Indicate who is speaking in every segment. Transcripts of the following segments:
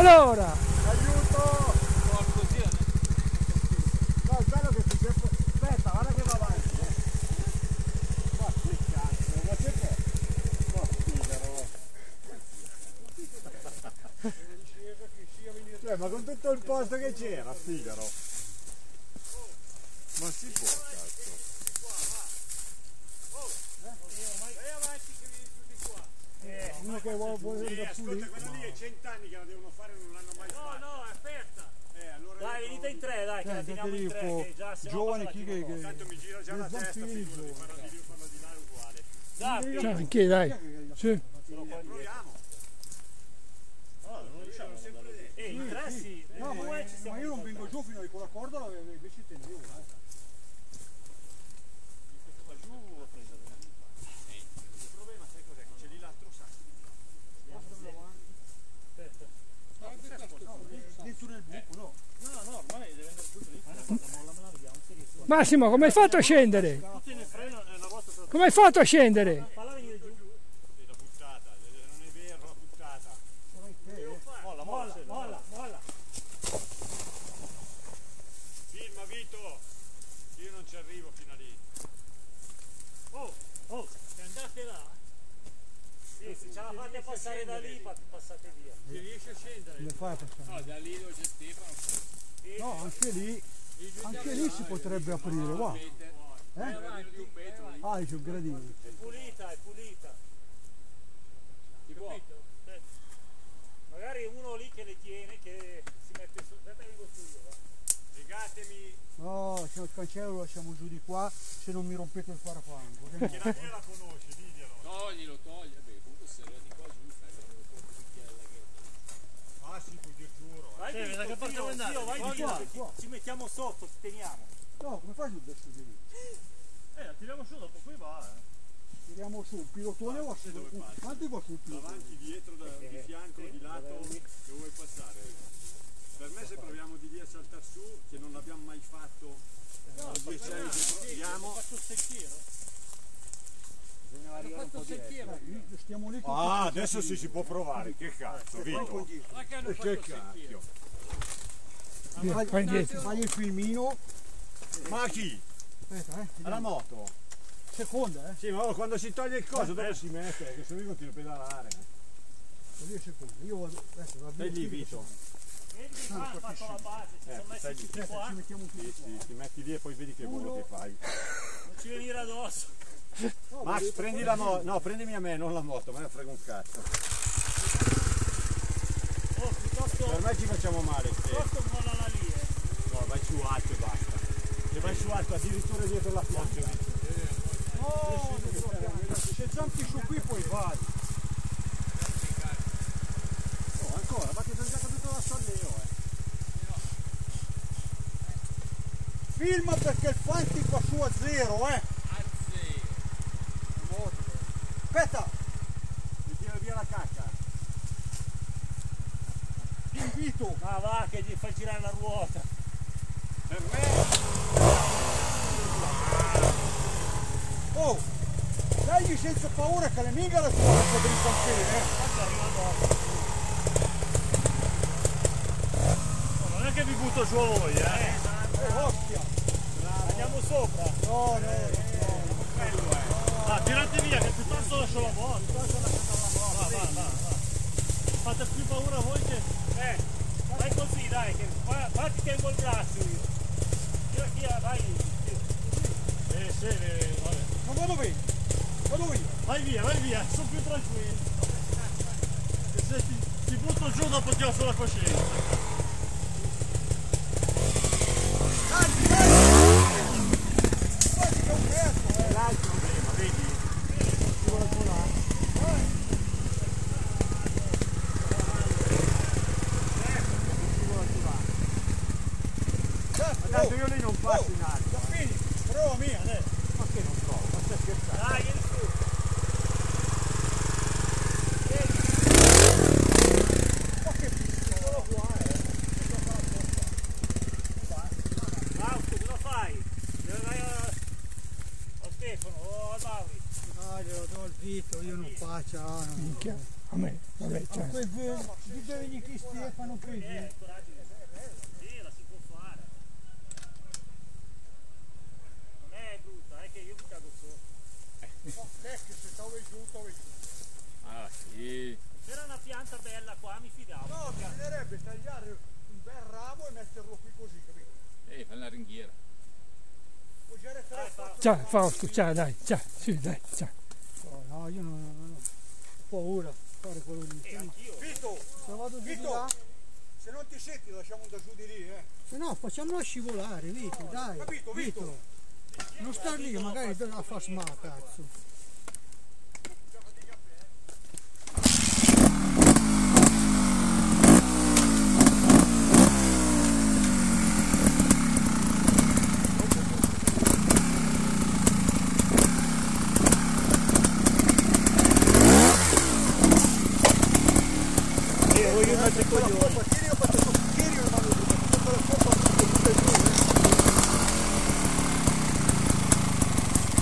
Speaker 1: Allora,
Speaker 2: Aiuto! Aspetta, guarda che va avanti. eh. Ma che cazzo, ma che è? No, figaro. Cioè, ma con tutto il posto che c'era, figaro. Ma si può, cazzo. Uno che vuole, vuole
Speaker 3: Eh,
Speaker 2: da
Speaker 3: ascolta,
Speaker 2: pulito.
Speaker 3: quello lì è cent'anni che la devono fare e non l'hanno mai
Speaker 4: No,
Speaker 3: fatto.
Speaker 4: no, aspetta.
Speaker 3: Eh, allora
Speaker 4: Dai, venite in tre, dai, che la
Speaker 2: Eh,
Speaker 4: teniamo in
Speaker 2: lì
Speaker 4: tre, già
Speaker 2: giovani,
Speaker 4: passati
Speaker 2: chi che- che-
Speaker 3: Tanto mi gira già la testa, figurati, farla di, farla di là è uguale.
Speaker 4: Dai,
Speaker 1: Cioè, anche dai. Sì.
Speaker 3: Proviamo.
Speaker 4: eh, in tre sì.
Speaker 2: No,
Speaker 4: in
Speaker 2: ma, io non vengo giù fino a con la corda invece tenevo. eh.
Speaker 3: Il problema sai cos'è? Che c'è lì l'altro sacco.
Speaker 2: Dentro nel buco, no?
Speaker 4: No, no, ormai deve andare giù lì. Molla, me la vediamo, si riesce.
Speaker 1: Massimo, come hai fatto a scendere? Come hai fatto a scendere?
Speaker 4: Molla, molla, molla, molla.
Speaker 3: Filma Vito, io non ci arrivo fino a lì.
Speaker 4: Oh, oh, se andate là. Sì, se ce la fate passare da lì, pa- passate via.
Speaker 3: Si riesce a scendere?
Speaker 5: No, da lì dove c'è Stefano,
Speaker 2: No, anche lì, anche lì si potrebbe aprire, va. Eh?
Speaker 5: di un metro lì.
Speaker 2: Ah, c'è un gradino.
Speaker 4: È pulita, è pulita.
Speaker 5: Si può.
Speaker 4: Magari uno lì che le tiene, che si mette su. Aspetta, vengo su io. va.
Speaker 3: Legatemi,
Speaker 2: No, c'è il cancello, lo lasciamo giù di qua, se non mi rompete il parafango. che
Speaker 3: la conosci, diglielo.
Speaker 5: Toglilo, togli. Vabbè, comunque se arrivati qua giù, fai un po' di bicchiere
Speaker 3: sì, ti giuro. eh.
Speaker 4: Vai
Speaker 6: Sì, da che parte vuoi andare?
Speaker 4: zio, vai
Speaker 2: Qua,
Speaker 4: dritto,
Speaker 2: qua.
Speaker 4: ci- Ci mettiamo sotto, ci teniamo.
Speaker 2: No, come fai giù adesso di lì?
Speaker 6: Eh, la tiriamo su, dopo qui va, eh.
Speaker 2: Tiriamo su un pilotone o su
Speaker 3: dove
Speaker 2: un-
Speaker 3: passi?
Speaker 2: Quanti va sul pilotone?
Speaker 3: Davanti, dietro, da, di fianco, di lato, dove vuoi passare? Per me se proviamo di lì a saltare su, che non l'abbiamo mai fatto, sono dieci anni
Speaker 6: secchiero.
Speaker 2: Dai, Stiamo lì con
Speaker 3: Ah, adesso sì si può provare, che cazzo, Vito?
Speaker 6: Ma che hanno
Speaker 3: E che
Speaker 6: il secchiero?
Speaker 3: cacchio?
Speaker 1: Via, Fai indietro.
Speaker 2: Fai il filmino.
Speaker 3: Ma chi?
Speaker 2: Aspetta, eh.
Speaker 3: Alla moto?
Speaker 2: Seconda, eh.
Speaker 3: Sì, ma quando si toglie il coso dove si mette? Che se no io continuo a pedalare.
Speaker 2: Due secondi. Io vado. Ecco, la
Speaker 3: Stai lì, Vito.
Speaker 4: Vedi qua ha fatto la base, ci
Speaker 3: Eh,
Speaker 4: sono messi
Speaker 3: stai lì.
Speaker 4: tutti
Speaker 2: Aspetta,
Speaker 4: qua.
Speaker 2: ci mettiamo tutti
Speaker 3: Sì, sì, ti metti lì e poi vedi che volo che fai.
Speaker 4: Non ci venire addosso.
Speaker 3: Max, prendi la moto. No, prendimi a me, non la moto, me ne frega un cazzo.
Speaker 4: Oh, piuttosto,
Speaker 3: Per me ci facciamo male.
Speaker 4: piuttosto molla là lì, eh.
Speaker 3: No, vai su alto e basta. Se vai su alto addirittura dietro la pianta.
Speaker 2: No, se zampi su qui poi vai.
Speaker 3: Oh, ancora, ma che sono già caduto da Salleo, eh.
Speaker 2: Filma perché il Fanti va su a zero, eh. Aspetta,
Speaker 3: Mi tira via la cacca.
Speaker 2: ti invito.
Speaker 4: Ma va che gli fai girare la ruota.
Speaker 3: Per me,
Speaker 2: Oh, dagli senza paura che le minga la tua per il campere, eh.
Speaker 4: Dopo.
Speaker 6: Non è che vi butto giù a voi, eh.
Speaker 2: Eh, ostia.
Speaker 4: Andiamo sopra.
Speaker 2: No, no, no.
Speaker 6: Ah, tirate via, che piuttosto lascio la moto. Va, va, va, va. Fate più paura voi che...
Speaker 4: Eh, vai così, dai, che qua, qua ti tengo il braccio io. Io qui, vai.
Speaker 6: Eh, sì, eh, vabbè.
Speaker 2: Non vado bene. Vado io.
Speaker 6: Vai via, vai via, sono più tranquillo. E se ti, ti butto giù dopo ti ho sulla coscienza.
Speaker 2: trovo mia adesso.
Speaker 3: Ma che non trovo? Ma stai scherzando?
Speaker 4: Dai, vieni su.
Speaker 2: Ma che piccolo qua, eh.
Speaker 1: Fausto, cosa
Speaker 2: fai? Glielo dai a... a Stefano
Speaker 4: o a Lauri? No, glielo do il dito, io non faccio.
Speaker 2: No, no. Minchia, a me.
Speaker 1: Ciao Fausto, ciao dai, ciao, sì dai, ciao.
Speaker 2: No, no, io non, ho paura di fare quello lì.
Speaker 4: E anch'io.
Speaker 2: Vito,
Speaker 7: Se vado giù di
Speaker 2: Vito,
Speaker 7: là,
Speaker 2: se non ti senti lasciamo da giù di lì, eh.
Speaker 7: se no facciamola scivolare, Vito, dai.
Speaker 2: Capito, Vito?
Speaker 7: Non star lì, magari te la fa sma, cazzo.
Speaker 2: Butta giù, eh.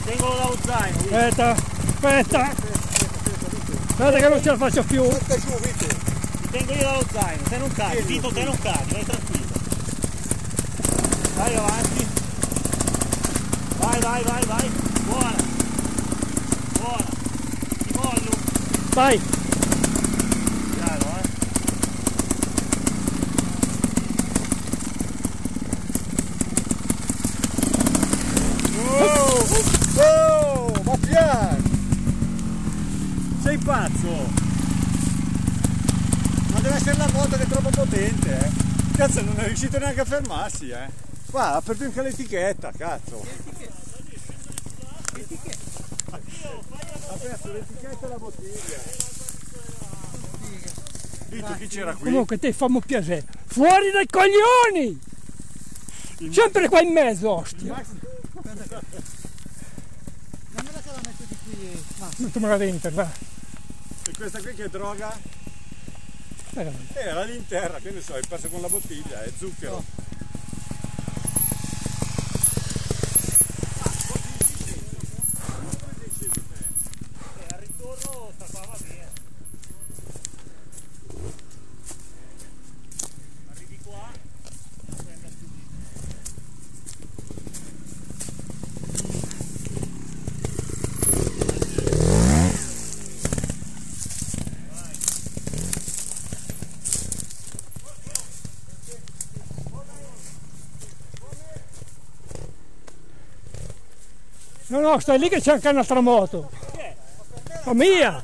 Speaker 4: Tengo zaino.
Speaker 1: Aspetta, aspetta. Guarda che non ce la faccio più.
Speaker 2: Butta giù, Vito.
Speaker 4: Ti tengo io zaino, te non cadi, Vito te non cadi, vai tranquillo. Vai avanti. Vai, vai, vai, vai. Buona. Buona. Ti mollo.
Speaker 1: Vai,
Speaker 3: Cazzo, non è riuscito neanche a fermarsi, eh! Qua, ha perduto anche l'etichetta, cazzo! Ha perso l'etichetta e la bottiglia! Vito, chi c'era qui?
Speaker 1: comunque te fammi piacere. Fuori dai coglioni! Sempre qua in mezzo, ostia.
Speaker 7: Dammela che la metto di qui, ma
Speaker 1: Tu me la dentro, va.
Speaker 3: E questa qui che droga?
Speaker 1: Dai,
Speaker 3: Eh, la linterna, che ne so, è perso con la bottiglia, è zucchero.
Speaker 4: E al ritorno sta qua va bene. Arrivi qua, puoi andare più di.
Speaker 1: No, no, stai lì che c'è anche un'altra moto. La mia!